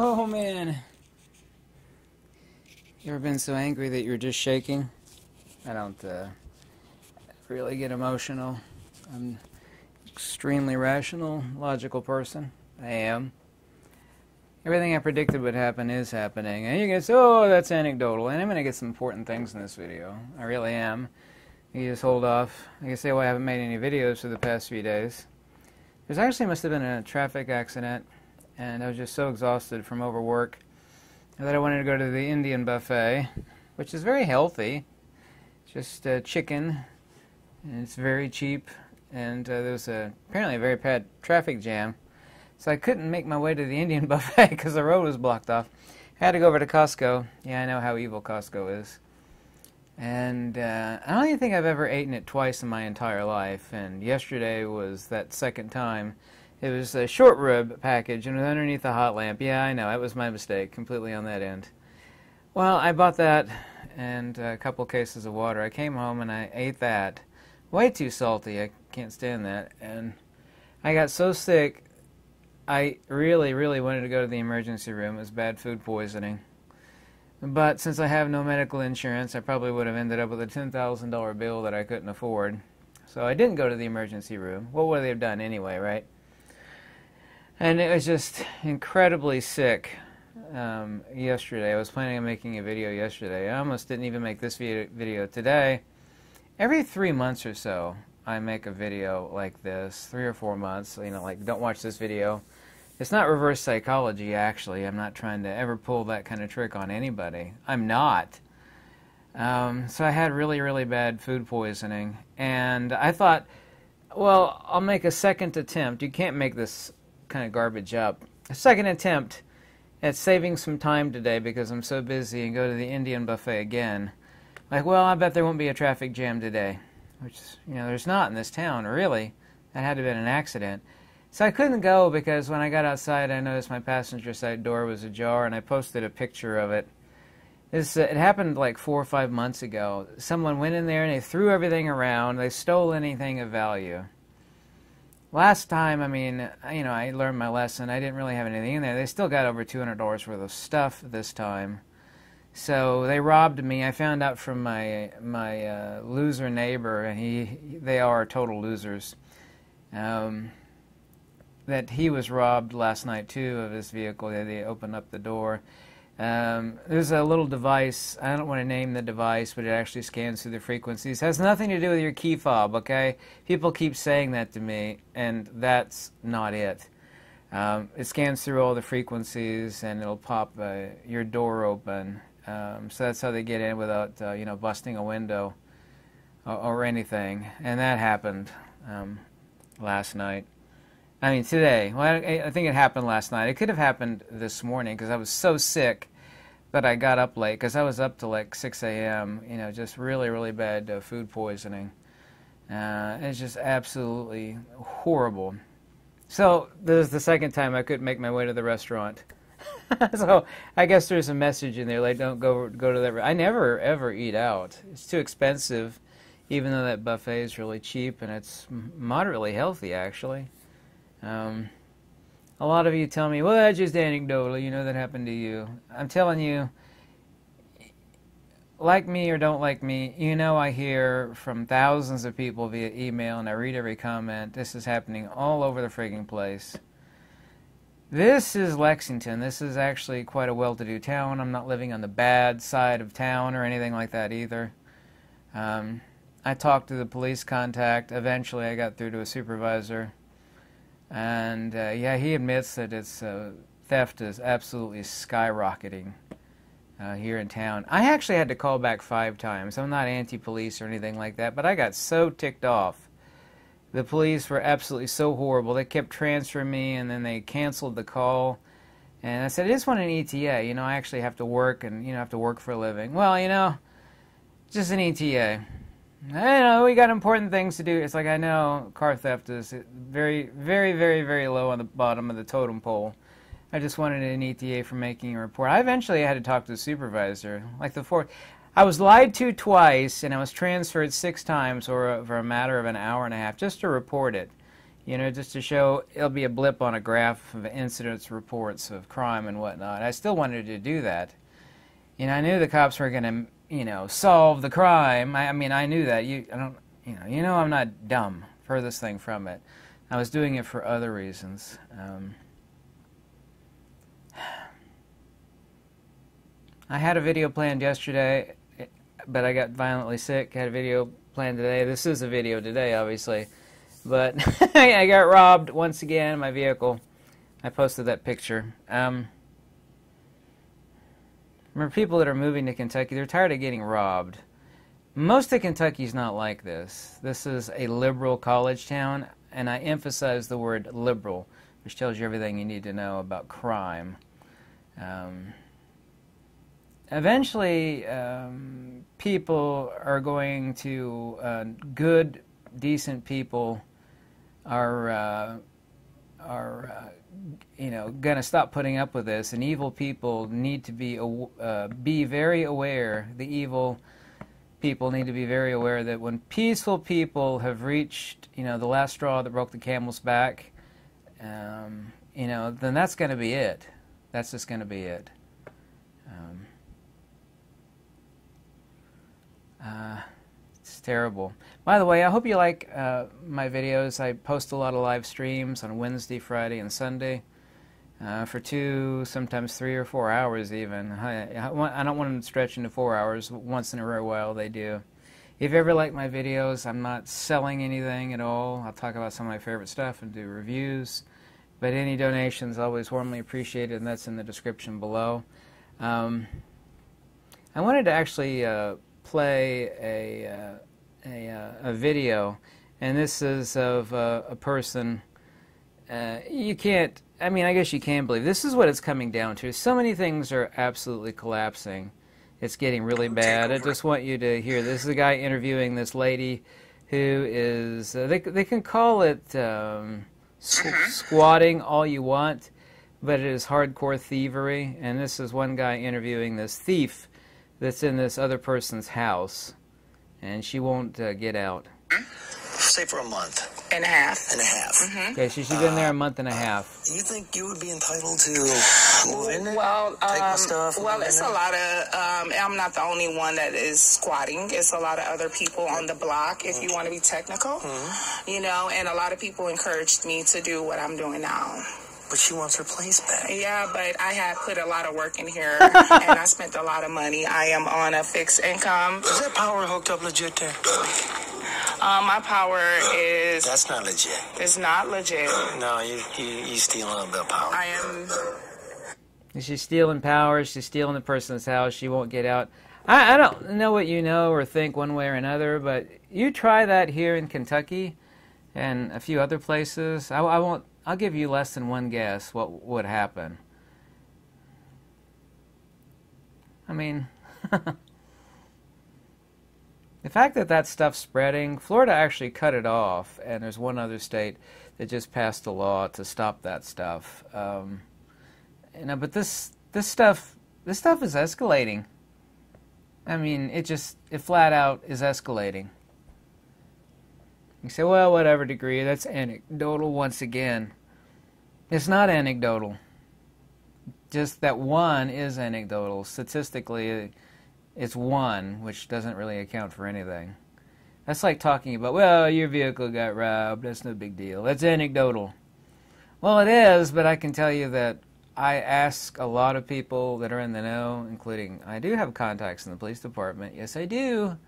Oh man. You ever been so angry that you're just shaking? I don't uh, really get emotional. I'm extremely rational, logical person. I am. Everything I predicted would happen is happening. And you guys, oh, that's anecdotal. And I'm going to get some important things in this video. I really am. You just hold off. I say, well, I haven't made any videos for the past few days. There's actually must have been a traffic accident, and I was just so exhausted from overwork that I wanted to go to the Indian buffet, which is very healthy. Just uh, chicken, and it's very cheap. And uh, there was a, apparently a very bad traffic jam. So I couldn't make my way to the Indian buffet because the road was blocked off. I had to go over to Costco. Yeah, I know how evil Costco is. And uh, I don't even think I've ever eaten it twice in my entire life. And yesterday was that second time. It was a short rib package and it was underneath the hot lamp. Yeah, I know. That was my mistake completely on that end. Well, I bought that and a couple cases of water. I came home and I ate that. Way too salty. I can't stand that. And I got so sick I really, really wanted to go to the emergency room. It was bad food poisoning. But since I have no medical insurance, I probably would have ended up with a $10,000 bill that I couldn't afford. So I didn't go to the emergency room. What would they have done anyway, right? And it was just incredibly sick um, yesterday. I was planning on making a video yesterday. I almost didn't even make this video today. Every three months or so, I make a video like this, three or four months, you know, like don't watch this video. It's not reverse psychology, actually. I'm not trying to ever pull that kind of trick on anybody. I'm not. Um, so I had really, really bad food poisoning, and I thought, well, I'll make a second attempt. You can't make this kind of garbage up. A second attempt at saving some time today because I'm so busy and go to the Indian buffet again. Like, well, I bet there won't be a traffic jam today which you know there's not in this town really. That had to have been an accident. So I couldn't go because when I got outside, I noticed my passenger side door was ajar, and I posted a picture of it. This, uh, it happened like four or five months ago. Someone went in there and they threw everything around. They stole anything of value. Last time, I mean, you know, I learned my lesson. I didn't really have anything in there. They still got over $200 worth of stuff this time. So they robbed me. I found out from my my uh, loser neighbor, and he they are total losers. Um, that he was robbed last night too of his vehicle. They opened up the door. Um, there's a little device. I don't want to name the device, but it actually scans through the frequencies. It has nothing to do with your key fob. Okay, people keep saying that to me, and that's not it. Um, it scans through all the frequencies, and it'll pop uh, your door open um, so that's how they get in without, uh, you know, busting a window or, or anything. And that happened um, last night. I mean, today. Well, I, I, think it happened last night. It could have happened this morning because I was so sick that I got up late because I was up till like 6 a.m. You know, just really, really bad uh, food poisoning. Uh, it's just absolutely horrible. So this is the second time I couldn't make my way to the restaurant. so I guess there's a message in there like don't go go to that. I never ever eat out. It's too expensive, even though that buffet is really cheap and it's moderately healthy actually. Um, a lot of you tell me, well, that's just anecdotal. You know that happened to you. I'm telling you, like me or don't like me, you know I hear from thousands of people via email and I read every comment. This is happening all over the frigging place. This is Lexington. This is actually quite a well-to-do town. I'm not living on the bad side of town or anything like that either. Um, I talked to the police contact. Eventually, I got through to a supervisor, and uh, yeah, he admits that it's uh, theft is absolutely skyrocketing uh, here in town. I actually had to call back five times. I'm not anti-police or anything like that, but I got so ticked off the police were absolutely so horrible. They kept transferring me, and then they canceled the call. And I said, I just want an ETA. You know, I actually have to work, and you know, have to work for a living. Well, you know, just an ETA. I know we got important things to do. It's like I know car theft is very, very, very, very low on the bottom of the totem pole. I just wanted an ETA for making a report. I eventually had to talk to the supervisor. Like the fourth, I was lied to twice, and I was transferred six times over, a matter of an hour and a half just to report it. you know, just to show it'll be a blip on a graph of incidents reports of crime and whatnot. I still wanted to do that. You know, I knew the cops were going to, you know, solve the crime. I, I, mean, I knew that. You, I don't, you know, you know, I'm not dumb. Furthest thing from it. I was doing it for other reasons. Um, I had a video planned yesterday, but I got violently sick. Had a video planned today. This is a video today, obviously. But I got robbed once again in my vehicle. I posted that picture. Um, remember, people that are moving to Kentucky, they're tired of getting robbed. Most of Kentucky's not like this. This is a liberal college town, and I emphasize the word liberal, which tells you everything you need to know about crime. Um, eventually, um, people are going to, uh, good, decent people are uh, are uh, you know going to stop putting up with this, and evil people need to be uh, be very aware. The evil people need to be very aware that when peaceful people have reached you know the last straw that broke the camel's back, um, you know then that's going to be it. That's just going to be it. Um, uh, it's terrible. By the way, I hope you like uh, my videos. I post a lot of live streams on Wednesday, Friday, and Sunday uh, for two, sometimes three or four hours even. I, I don't want them to stretch into four hours. Once in a rare while, they do. If you ever like my videos, I'm not selling anything at all. I'll talk about some of my favorite stuff and do reviews. But any donations always warmly appreciated, and that's in the description below. Um, I wanted to actually uh, play a, uh, a, uh, a, video, and this is of uh, a person. Uh, you can't, I mean, I guess you can believe. This is what it's coming down to. So many things are absolutely collapsing. It's getting really bad. I just want you to hear this is a guy interviewing this lady who is, uh, they, they can call it um, mm-hmm. squatting all you want, but it is hardcore thievery. And this is one guy interviewing this thief that's in this other person's house, and she won't uh, get out. Say for a month. And a half. And a half. Mm-hmm. Okay, so she's been there a month and a half. You think you would be entitled to move in there? Well, take um, stuff. Well, it's a lot of. Um, I'm not the only one that is squatting. It's a lot of other people on the block. If you want to be technical, mm-hmm. you know, and a lot of people encouraged me to do what I'm doing now. But she wants her place back. Yeah, but I have put a lot of work in here and I spent a lot of money. I am on a fixed income. Is that power hooked up legit there? Um, my power is. That's not legit. It's not legit. No, you you you stealing the power. I am. She's stealing power. She's stealing the person's house. She won't get out. I, I don't know what you know or think one way or another, but you try that here in Kentucky and a few other places. I, I won't I'll give you less than one guess what would happen. I mean, the fact that that stuff's spreading, Florida actually cut it off, and there's one other state that just passed a law to stop that stuff. Um, you know, but this this stuff this stuff is escalating. I mean, it just it flat out is escalating. You say, well, whatever degree, that's anecdotal once again. It's not anecdotal. Just that one is anecdotal. Statistically, it's one, which doesn't really account for anything. That's like talking about, well, your vehicle got robbed. That's no big deal. That's anecdotal. Well, it is, but I can tell you that I ask a lot of people that are in the know, including I do have contacts in the police department. Yes, I do.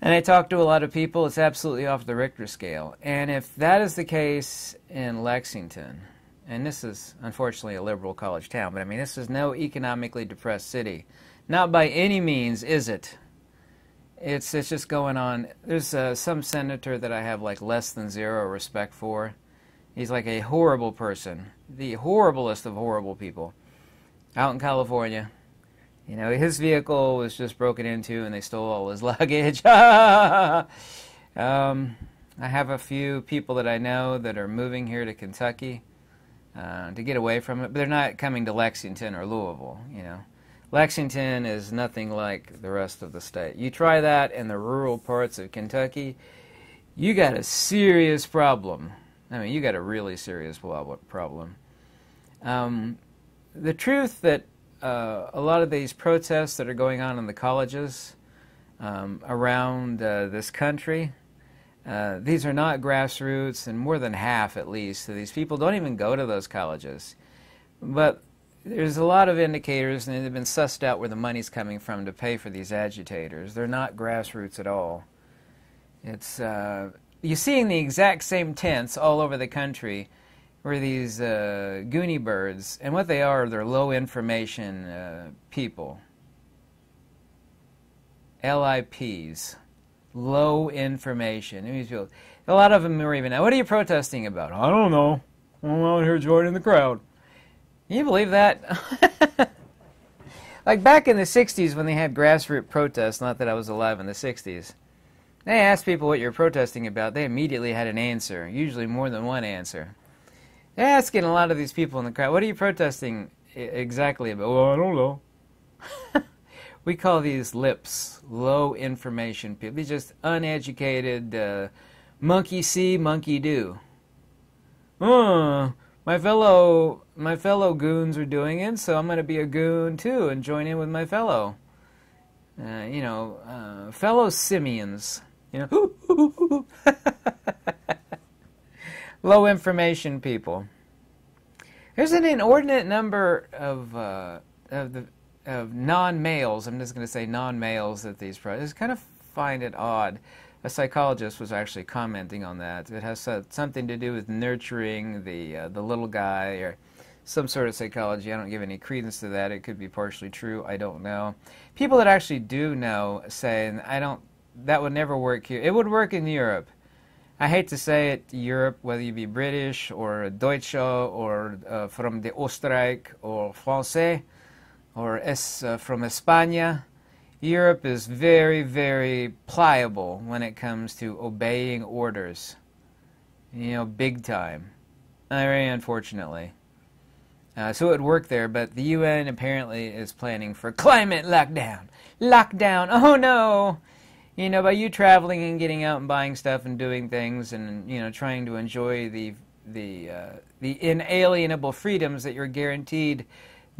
And I talk to a lot of people. It's absolutely off the Richter scale. And if that is the case in Lexington, and this is unfortunately a liberal college town, but I mean, this is no economically depressed city. Not by any means is it. It's, it's just going on. There's uh, some senator that I have like less than zero respect for. He's like a horrible person, the horriblest of horrible people. Out in California, you know, his vehicle was just broken into and they stole all his luggage. um, I have a few people that I know that are moving here to Kentucky uh, to get away from it, but they're not coming to Lexington or Louisville, you know. Lexington is nothing like the rest of the state. You try that in the rural parts of Kentucky, you got a serious problem. I mean, you got a really serious problem. Um, the truth that uh, a lot of these protests that are going on in the colleges um, around uh, this country, uh, these are not grassroots, and more than half at least of these people don't even go to those colleges. But there's a lot of indicators, and they've been sussed out where the money's coming from to pay for these agitators. They're not grassroots at all. It's uh, you're seeing the exact same tents all over the country, where these uh, Goonie birds, and what they are, they're low information uh, people. LIPs, low information. A lot of them are even. What are you protesting about? I don't know. I'm out here joining the crowd. Can you believe that? like back in the 60s when they had grassroots protests, not that I was alive in the 60s, they asked people what you're protesting about. They immediately had an answer, usually more than one answer. They're asking a lot of these people in the crowd, what are you protesting exactly about? Well, I don't know. we call these lips low information people. These just uneducated uh, monkey see, monkey do. Uh, my fellow my fellow goons are doing it, so I'm going to be a goon too and join in with my fellow. Uh, you know, uh, fellow simians. You know, low information people. There's an inordinate number of uh, of the of non males. I'm just going to say non males at these projects. Kind of find it odd a psychologist was actually commenting on that. It has something to do with nurturing the uh, the little guy or some sort of psychology. I don't give any credence to that. It could be partially true. I don't know. People that actually do know say, I don't. That would never work here. It would work in Europe. I hate to say it, Europe, whether you be British or Deutsche or uh, from the Österreich or Francais or es, uh, from España Europe is very, very pliable when it comes to obeying orders. You know, big time. Very unfortunately. Uh, so it would work there, but the UN apparently is planning for climate lockdown. Lockdown. Oh no! You know, by you traveling and getting out and buying stuff and doing things and you know trying to enjoy the the uh, the inalienable freedoms that you're guaranteed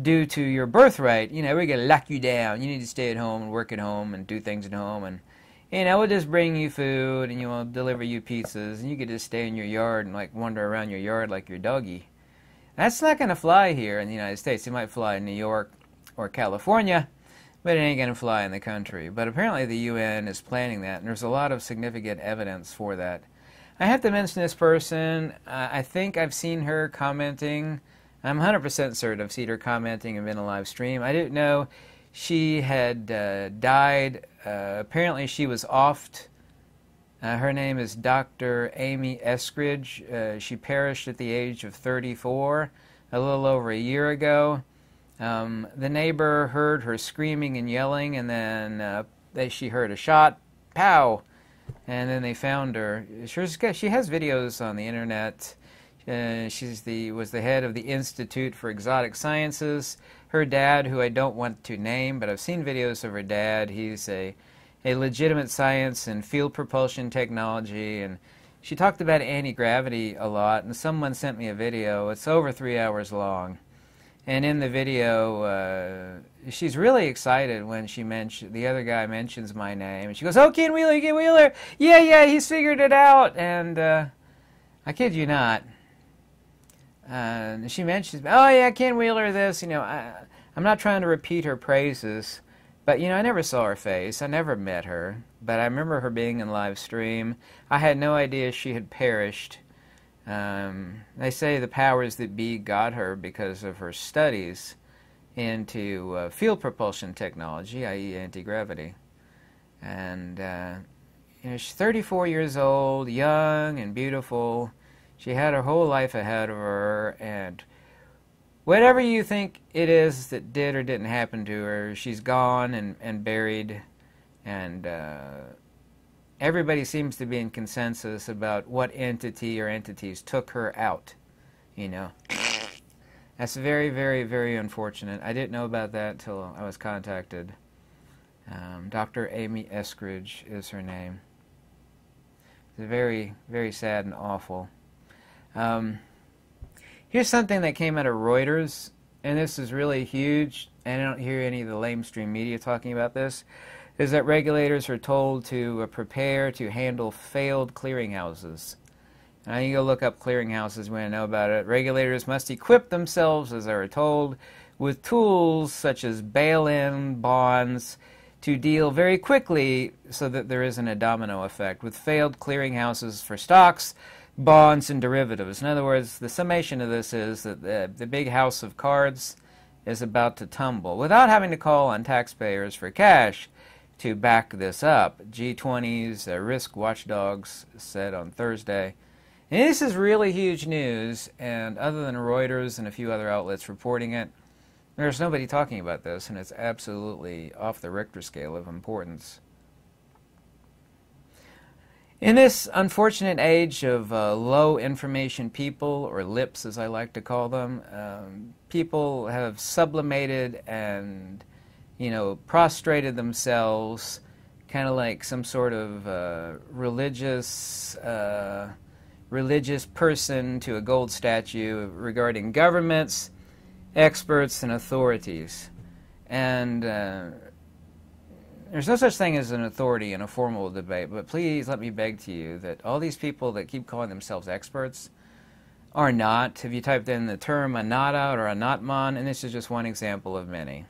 due to your birthright, you know, we're to lock you down. You need to stay at home and work at home and do things at home. And, you know, we'll just bring you food and, you know, we'll deliver you pizzas. And you could just stay in your yard and, like, wander around your yard like your doggy. That's not going to fly here in the United States. It might fly in New York or California, but it ain't going to fly in the country. But apparently the UN is planning that, and there's a lot of significant evidence for that. I have to mention this person. Uh, I think I've seen her commenting I'm 100% certain I've seen her commenting and been a live stream. I didn't know she had uh, died. Uh, apparently, she was offed. Uh, her name is Dr. Amy Eskridge. Uh, she perished at the age of 34, a little over a year ago. Um, the neighbor heard her screaming and yelling, and then uh, they, she heard a shot, pow, and then they found her. She has videos on the internet uh, she's the was the head of the Institute for Exotic Sciences. Her dad, who I don't want to name, but I've seen videos of her dad. He's a a legitimate science and field propulsion technology, and she talked about anti gravity a lot. And someone sent me a video. It's over three hours long, and in the video, uh, she's really excited when she mentioned the other guy mentions my name, and she goes, "Oh, Ken Wheeler, Ken Wheeler, yeah, yeah, he's figured it out." And uh, I kid you not uh, she mentions, oh yeah, Ken Wheeler, this, you know, I, I'm not trying to repeat her praises, but you know, I never saw her face. I never met her, but I remember her being in live stream. I had no idea she had perished. Um, they say the powers that be got her because of her studies into uh, field propulsion technology, i.e., anti gravity. And uh, you know, she's 34 years old, young and beautiful she had her whole life ahead of her, and whatever you think it is that did or didn't happen to her, she's gone and, and buried, and uh, everybody seems to be in consensus about what entity or entities took her out, you know. That's very, very, very unfortunate. I didn't know about that until I was contacted. Um, Dr. Amy Eskridge is her name. It's very, very sad and awful. Um, here's something that came out of Reuters, and this is really huge, and I don't hear any of the lamestream media talking about this, is that regulators are told to uh, prepare to handle failed clearinghouses. Now you go look up clearinghouses when you know about it. Regulators must equip themselves, as they are told, with tools such as bail-in bonds to deal very quickly so that there isn't a domino effect with failed clearinghouses for stocks, bonds, and derivatives. In other words, the summation of this is that the, the big house of cards is about to tumble without having to call on taxpayers for cash to back this up. G20's uh, risk watchdogs said on Thursday. And this is really huge news, and other than Reuters and a few other outlets reporting it, there's nobody talking about this, and it's absolutely off the Richter scale of importance. In this unfortunate age of uh, low information people, or lips as I like to call them, um, people have sublimated and, you know, prostrated themselves, kind of like some sort of uh, religious, uh, religious person to a gold statue regarding governments experts and authorities. And uh, there's no such thing as an authority in a formal debate, but please let me beg to you that all these people that keep calling themselves experts are not. Have you typed in the term anatta or anatman? And this is just one example of many.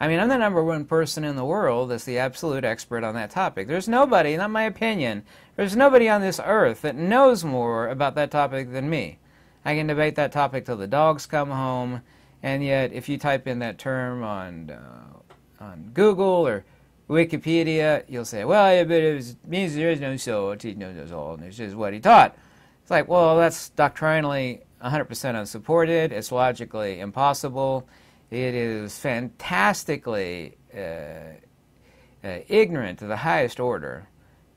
I mean, I'm the number one person in the world that's the absolute expert on that topic. There's nobody, not my opinion, there's nobody on this earth that knows more about that topic than me. I can debate that topic till the dogs come home and yet, if you type in that term on uh, on Google or Wikipedia, you'll say, "Well, yeah, but it means there is no soul. He knows all, and it's just what he taught." It's like, well, that's doctrinally 100% unsupported. It's logically impossible. It is fantastically uh, uh, ignorant to the highest order.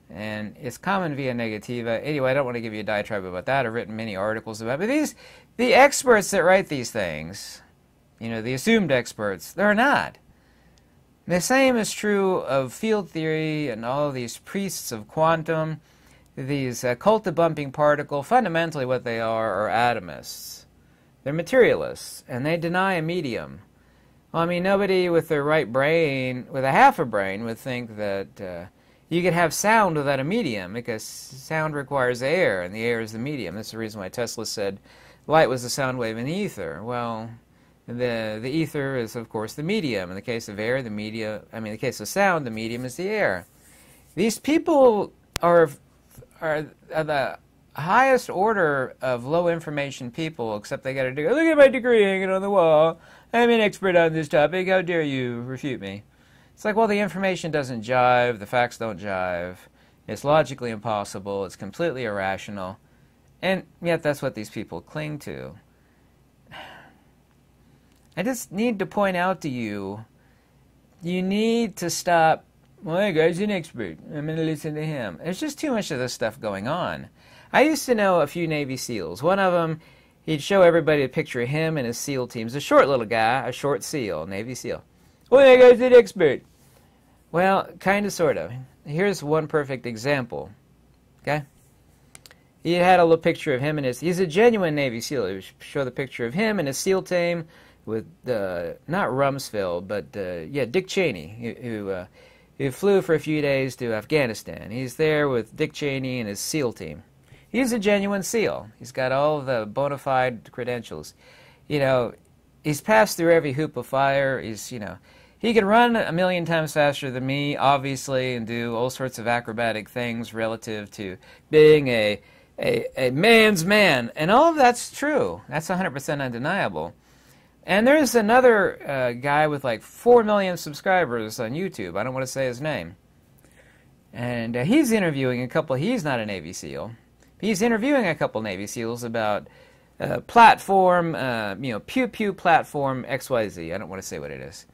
And it's common via negativa. Anyway, I don't want to give you a diatribe about that. I've written many articles about it. But these, the experts that write these things, you know, the assumed experts. They're not. The same is true of field theory and all these priests of quantum, these uh, cult of bumping particle. Fundamentally, what they are are atomists. They're materialists, and they deny a medium. Well, I mean, nobody with their right brain, with a half a brain, would think that uh, you could have sound without a medium, because sound requires air, and the air is the medium. That's the reason why Tesla said light was a sound wave in the ether. Well, the, the ether is, of course, the medium. In the case of air, the media, I mean, in the case of sound, the medium is the air. These people are, are, are the highest order of low information people, except they got a degree. Look at my degree hanging on the wall. I'm an expert on this topic. How dare you refute me? It's like, well, the information doesn't jive, the facts don't jive. It's logically impossible, it's completely irrational. And yet, that's what these people cling to. I just need to point out to you, you need to stop. Well, that guy's an expert. I'm going to listen to him. There's just too much of this stuff going on. I used to know a few Navy SEALs. One of them, he'd show everybody a picture of him and his SEAL teams. A short little guy, a short SEAL, Navy SEAL. Well, that guy's an expert. Well, kind of, sort of. Here's one perfect example. Okay? He had a little picture of him and his. He's a genuine Navy SEAL. He would show the picture of him and his SEAL team with uh, not Rumsfeld, but uh, yeah, Dick Cheney, who uh, who flew for a few days to Afghanistan. He's there with Dick Cheney and his SEAL team. He's a genuine SEAL. He's got all the bona fide credentials. You know, he's passed through every hoop of fire. He's you know. He can run a million times faster than me, obviously, and do all sorts of acrobatic things relative to being a, a, a man's man. And all of that's true. That's 100% undeniable. And there's another uh, guy with like 4 million subscribers on YouTube. I don't want to say his name. And uh, he's interviewing a couple, he's not a Navy SEAL. He's interviewing a couple Navy SEALs about uh, platform, uh, you know, pew pew platform XYZ. I don't want to say what it is.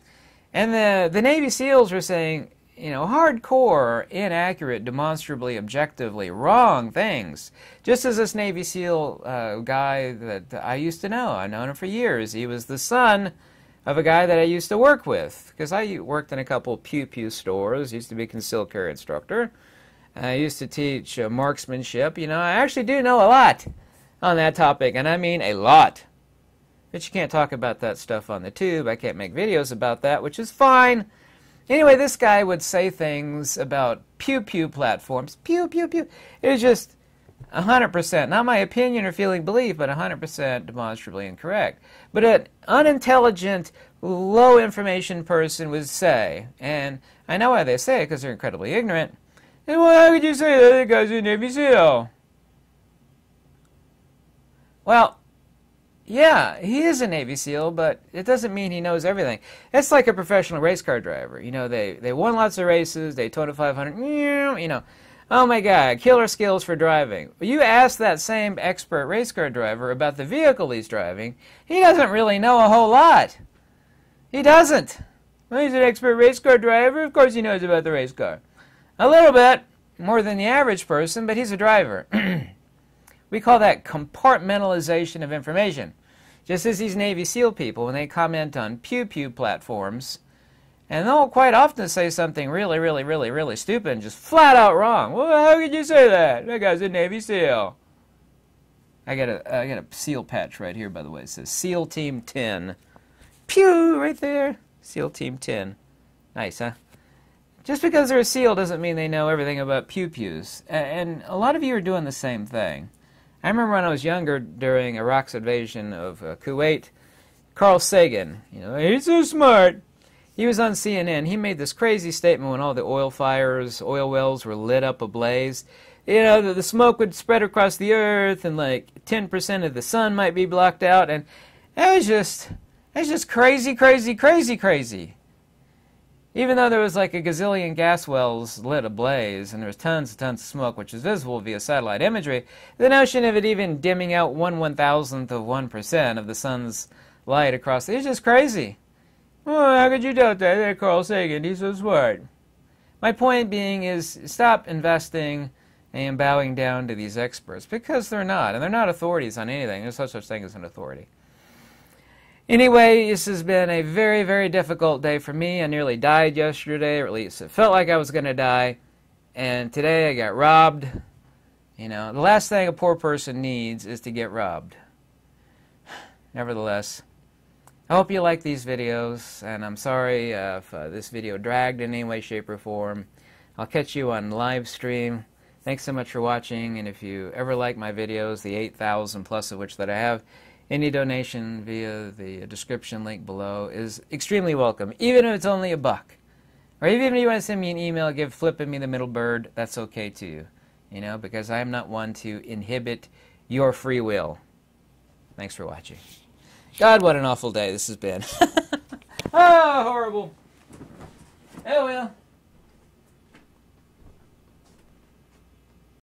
And the, the Navy SEALs were saying, you know, hardcore, inaccurate, demonstrably, objectively wrong things. Just as this Navy SEAL uh, guy that I used to know, I've known him for years. He was the son of a guy that I used to work with because I worked in a couple pew pew stores. Used to be a concealed carry instructor, I used to teach uh, marksmanship. You know, I actually do know a lot on that topic, and I mean a lot. But you can't talk about that stuff on the tube. I can't make videos about that, which is fine. Anyway, this guy would say things about pew pew platforms. Pew pew pew. It was just 100%, not my opinion or feeling belief, but 100% demonstrably incorrect. But an unintelligent, low information person would say, and I know why they say it because they're incredibly ignorant. Well, how could you say that? The guy's a Navy SEAL. Well, yeah, he is a Navy SEAL, but it doesn't mean he knows everything. It's like a professional race car driver. You know, they, they won lots of races, they Daytona 500, you know. Oh my God, killer skills for driving. You ask that same expert race car driver about the vehicle he's driving, he doesn't really know a whole lot. He doesn't. Well, he's an expert race car driver. Of course he knows about the race car. A little bit, more than the average person, but he's a driver. we call that compartmentalization of information. Just as these Navy SEAL people, when they comment on pew pew platforms, and they'll quite often say something really, really, really, really stupid and just flat out wrong. Well, how could you say that? That guy's a Navy SEAL. I got a I got a SEAL patch right here, by the way. It says SEAL Team 10. Pew, right there. SEAL Team 10. Nice, huh? Just because they're a SEAL doesn't mean they know everything about pew pews. And a lot of you are doing the same thing. I remember when I was younger during Iraq's invasion of uh, Kuwait, Carl Sagan, you know, he's so smart. He was on CNN. He made this crazy statement when all the oil fires, oil wells were lit up ablaze. You know, the, the smoke would spread across the earth and like 10% of the sun might be blocked out. And it was just, was just crazy, crazy, crazy, crazy. Even though there was like a gazillion gas wells lit ablaze and there was tons and tons of smoke, which is visible via satellite imagery, the notion of it even dimming out one one thousandth of one percent of the sun's light across the, it is just crazy. Oh, how could you doubt that? That Carl Sagan, he's so smart. My point being is stop investing and bowing down to these experts because they're not, and they're not authorities on anything. There's no such thing as an authority. Anyway, this has been a very, very difficult day for me. I nearly died yesterday, or at least it felt like I was going to die. And today I got robbed. You know, the last thing a poor person needs is to get robbed. Nevertheless, I hope you like these videos, and I'm sorry uh, if uh, this video dragged in any way, shape, or form. I'll catch you on live stream. Thanks so much for watching, and if you ever like my videos, the 8,000 plus of which that I have, any donation via the description link below is extremely welcome, even if it's only a buck. Or even if you want to send me an email, give flipping me the middle bird, that's okay too. You know, because I am not one to inhibit your free will. Thanks for watching. God, what an awful day this has been. oh, horrible. Oh well.